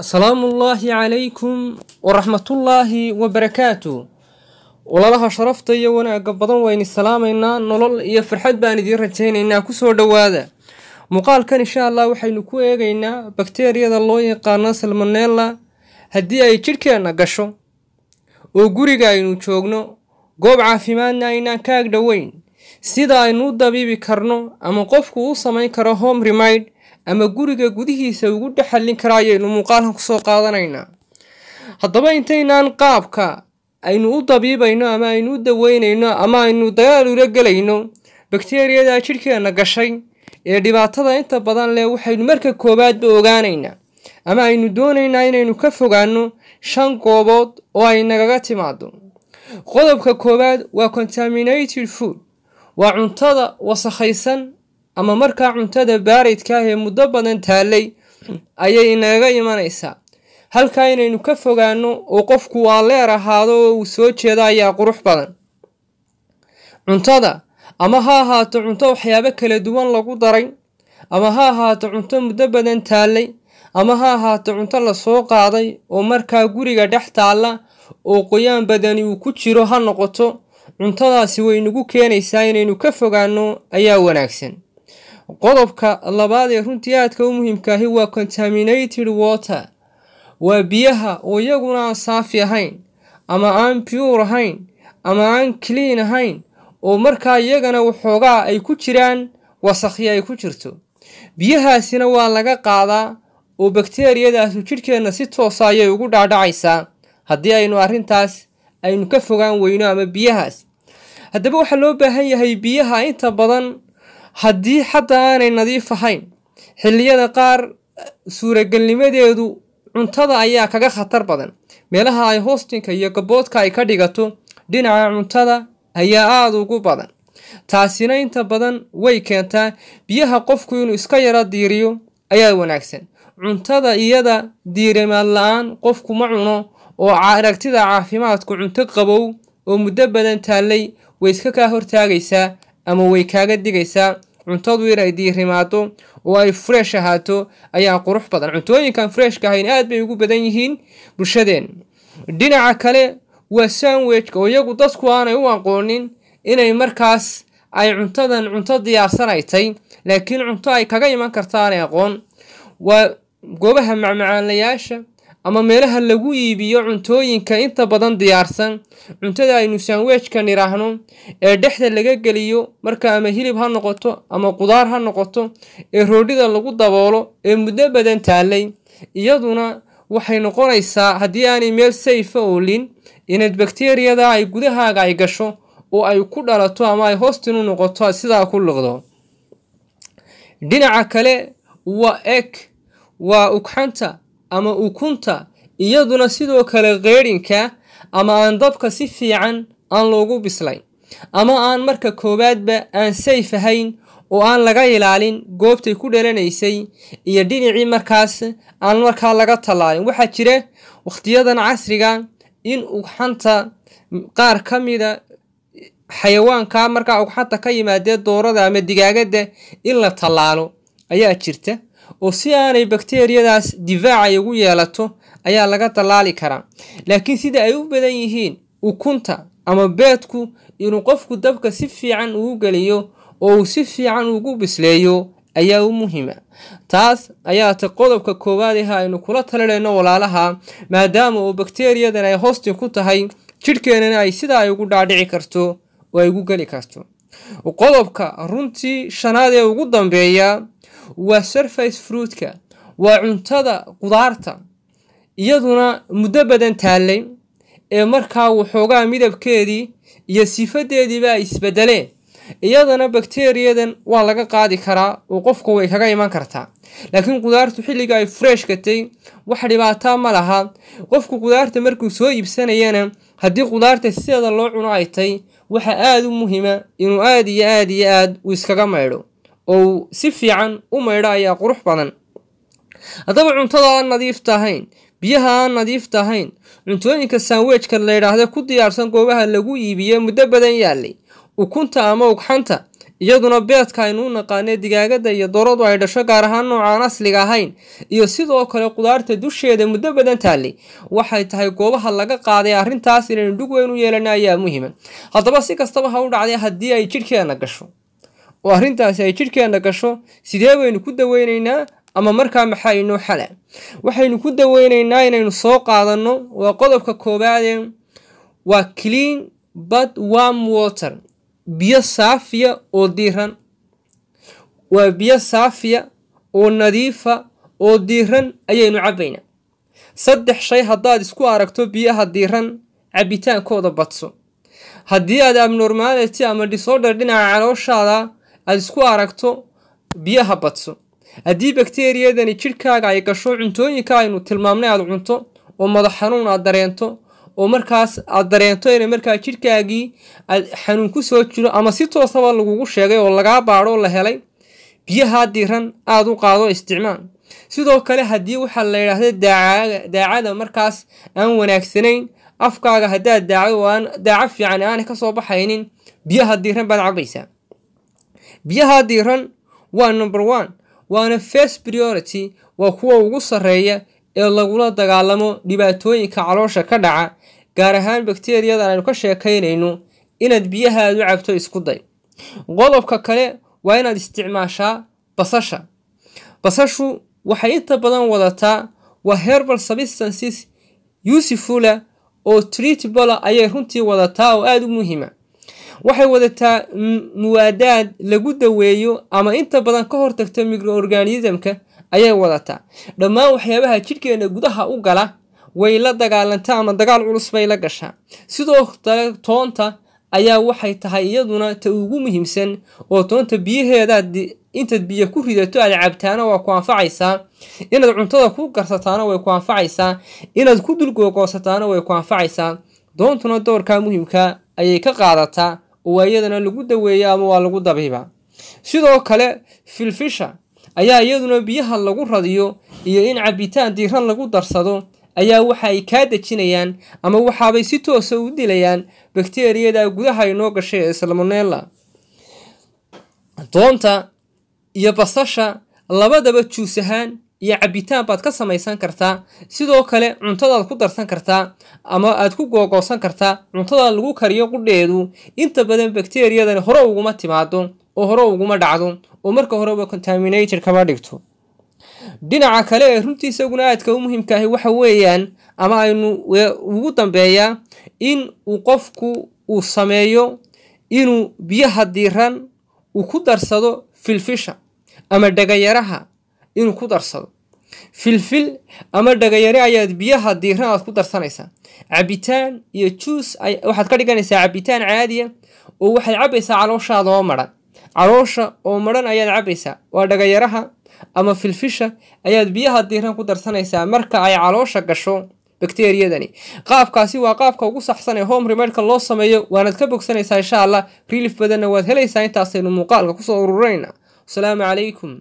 asalaamu ullaahi calaykum waraxmatullaahi wabarakaatu walaalaha sharafta iyo wanaagga badan wayni salaamaynaa nolol iyo farxad baan idiin rajaynaynaa ku soo dhowaada. Muuqaalkan insha allah waxaynu ku eegaynaa bakteeriyada loo yaqaano salmonella. Haddii ay jidhkeenna gasho oo guriga aynu joogno goob caafimaadna aynaan ka ag dhoweyn sida aynu u dabiibi karno ama qofku u samayn karo home remide ama guriga gudihiisa ugu dhexallin kara ayaynu muuqaalkan ku soo qaadanaynaa haddaba intaynaan qaabka aynu u dabiibayno ama aynu u daweynayno ama aynu dagaal ula gelayno bakteeriyada jidhkeenna gashay ee dhibaatada inta badan leh waxaynu marka koowaadba ogaanaynaa ama aynu doonaynaa inaynu ka fogaano shan goobood oo ay nagaga timaado qodobka koowaad waa contaminated food. Waa cuntada wasakhaysan ama markaa cuntada baaridka ah ee muddo badan taallay ayay inagaga imanaysaa. Halkaa inaynu ka fogaano oo qofku waa leer ahaado oo uu soo jeedo ayaa qurux badan. Cuntada ama ha ahaato cunto waxyaabo kala duwan lagu daray ama ha ahaato cunto muddo badan taallay ama ha ahaato cunto la soo qaaday oo markaa guriga dhex taalla oo qoyaan badani uu ku jiro ha noqoto cuntadaasi way nagu keenaysaa inaynu ka fogaano ayaa wanaagsan qodobka labaad ee runtii aadka u muhiimkaahi waa contaminated water. Waa biyaha oo iyaguna aan saafi ahayn ama aan pure ahayn ama aan clean ahayn oo markaa iyagana waxoogaa ay ku jiraan wasakhi ay ku jirto. Biyahaasina waa laga qaadaa oo bakteeriyadaasu jidhkeenna si toosa ayay ugu dhaadhacaysaa. Haddii aynu arrintaas aynu ka fogaan weyno ama biyahaas haddaba waxaa loo baahan yahay biyaha inta badan haddii xataa aanay nadiif ahayn xilliyada qaar suuragelnimadeedu cuntada ayaa kaga khatar badan. Meelaha ay hoostinka iyo gaboodka ay ka dhigato dhinaca cuntada ayaa aada ugu badan. Taasina inta badan way keentaa biyaha qofku inuu iska yaro diiriyo ayaa wanaagsan. Cuntada iyada diirimaad la'aan qofku ma cuno oo aragtida caafimaadku cunto qabow oo muddo badan taallay way iska kaa hortaagaysaa ama way kaaga digaysaa cuntadu inay diirimaado oo ay fresh ahaato ayaa qurux badan. Cuntooyinkan freshka ahayn aad bay ugu badan yihiin bulshadeen. Dhinaca kale waa sandwichka oo iyagu dadku aanay u aqoonin inay markaas ay cuntadan cunto diyaarsanaytay laakiin cunto ay kaga iman karta aanay aqoon. Waa goobaha macmacaanlayaasha ama meelaha lagu iibiyo cuntooyinka inta badan diyaarsan. Cuntada aynu sandwichkan idhaahno ee dhexda laga geliyo marka ama hilib ha noqoto ama qudaar ha noqoto ee roodhida lagu daboolo ee muddo badan taallay. Iyaduna waxay noqonaysaa haddii aanay meel sayfa oolin inaad bakteeriyada ay gudahaaga ay gasho oo ay ku dhalato ama ay hoostin u noqoto sidaa ku liqdo. Dhinaca kale waa eg waa ugxanta ama ukunta iyaduna sidoo kale qeedhinka ama aan dabka si fiican aan loogu bislayn ama aan marka koowaadba aan sayf ahayn oo aan laga ilaalin goobtay ku dhalanaysay iyo dhinacii markaas aan markaa laga tallaalin. Waxaa jira wakhtiyadan casriga in ugxanta qaar ka mida xayawaanka markaa ugxanta ka yimaadee doorada ama digaagada in la tallaalo. Ayaa jirta oo si aanay bakteeriyadaas difaac ay ugu yeelato ayaa laga dallaali karaa. Laakiin sida ay u badan yihiin ukunta ama beedku inuu qofku dabka si fiican ugu geliyo oo uu si fiican ugu bisleeyo ayaa u muhiima. Taas ayaa ta qodobka koowaad ah aynu kula talinayno walaalaha maadaama oo bakteeriyadan ay hoostin ku tahay jidhkeenana ay sidaa ay ugu dhaadhici karto oo ay ugu geli karto. Qodobka runtii shanaad ee ugu dambeeya waa surface fruitka waa cuntada qudaarta. Iyaduna muddo badan taallay ee markaa waxoogaa midabkeedii iyo sifadeediiba ay isbedeleen iyadana bakteeriyadan waa laga qaadi karaa oo qofku way kaga iman kartaa. Laakiin qudaartu xilliga ay fresh katay wax dhibaataa ma laha. Qofku qudaarta markuu soo iibsanayana haddii qudaarta sideeda loo cuno ay tay waxa aada u muhiima inuu aada iyo aada iyo aad uu iskaga maydho oo si fiican u maydho ayaa qurux badan. Haddaba cuntada aan nadiifta ahayn biyaha aan nadiifta ahayn cuntooyinka sandwichka la yidhaahda ku diyaarsan goobaha lagu iibiye muddo badan yaalay ukunta ama ugxanta iyaduna beedka aynu u naqaanay digaagada iyo dooradu ay dhasho gaar ahaan noocaan asliga ahayn iyo sidoo kale qudaarta dusheeda muddo badan taallay waxay tahay goobaha laga qaaday arrintaas inaynu dhug weyn u yeelana ayaa muhiima haddaba si kastaba ha u dhacday haddii ay jidhkeenna gasho oo arrintaasi ay jidhkeenna gasho sidee baynu ku daweynaynaa ama markaa maxaa inoo xala waxaynu ku daweynaynaa inaynu soo qaadanno waa qodobka koowaade waa clean bad warm water biyo saafiya oo diiran waa biyo saafiya oo nadiifa oo diiran ayaynu cabbaynaa saddex shay haddaad isku aragto biyaha diiran cabbitaankooda badso. Haddii aad abnormality ama disorder dhinaca calooshaada aad isku aragto biyaha badso haddii bakteriyadani jidhkaaga ay gasho cuntooyinka aynu tilmaamnay aad cunto oo madax xanuun aad dareento oo markaas aad dareento inay markaa jidhkaagii xanuun ku soo jiro ama si toosaba lagugu sheegay oo lagaa baadho la helay biyaha diran aada u qaado isticmaal sidoo kale haddii waxaa la yidhaahda daacaga daacada markaas aan wanaagsanayn afkaaga haddaad daacdo oo aan daaco fiican aanay ka soo baxaynin biyaha diiran baad cabaysaa biyaha diiran waa number one waana first priority waa kuwa ugu sarreeya ee lagula dagaalamo dhibaatooyinka caloosha ka dhaca gaar ahaan bakteriyadan aynu ka sheekaynayno inaad biyahaad u cabto isku day. Qodobka kale waa inaad isticmaashaa basasha. Basashu waxay inta badan wadataa waa herbal substances usefula oo treatable ayay runtii wadataa oo aada u muhiima waxay wadataa muwaadaad lagu daweeyo ama inta badan ka hortagta microorganismka ayay wadataa. Dhammaan waxyaabaha jidhkeena gudaha u gala way la dagaalantaa ama dagaal culus bay la gashaa. Sidoo kale toonta ayaa waxay tahay iyaduna ta ugu muhiimsan oo toonta biyaheedaad intaad biyo ku ridato aad cabtaana waa ku anfacaysaa inaad cuntada ku karsataana way ku anfacaysaa inaad ku dulgoogoosataana way ku anfacaysaa doontuna doorkaa muhiimka ayay ka qaadataa oo waa iyadana lagu daweeya ama waa lagu dabiiba. Sidoo kale filfisha ayaa iyaduna biyaha lagu radiyo iyo in cabitaan diiran lagu darsado ayaa waxa ay kaa dejinayaan ama waxaabay si toosa u dilayaan bakteriyada gudaha inoo gashay ee salmonella. Doonta iyo basasha labadaba juus ahaan iyo cabitaan baad ka samaysan kartaa sidoo kale cuntadaad ku darsan kartaa ama aad ku googoosan kartaa cuntada lagu kariyo qudheedu. Inta badan bakteriyadani hore uguma timaado oo hore uguma dhacdo oo marka horeba contaminated kama dhigto. Dhinaca kale ee runtii isaguna aadka u muhiimka ahi waxa weeyaan ama aynu ugu dambeeyaa in uu qofku uu sameeyo inuu biyaha diiran uu ku darsado filfisha ama dhagayaraha inuu ku darsado. Filfil ama dhagayare ayaad biyaha diiran aad ku darsanaysaa. Cabitaan iyo juus waxaad ka dhiganaysaa cabitaan caadiya oo waxaad cabaysaa calooshaada oo madhan caloosha oo madhan ayaad cabaysaa waa dhagayaraha ama filfisha ayaad biyaha diiran ku darsanaysaa marka ay caloosha gasho bakteriyadani qaabkaasi waa qaabka ugu saxsan ee home remedka loo sameeyo. Waanaad ka bogsanaysaa insha allah. Relief badanna waad helaysaa intaasaynu muuqaalka ku soo ururayna. Asalaamu calaykum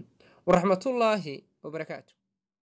waraxmatullaahi wabarakaatu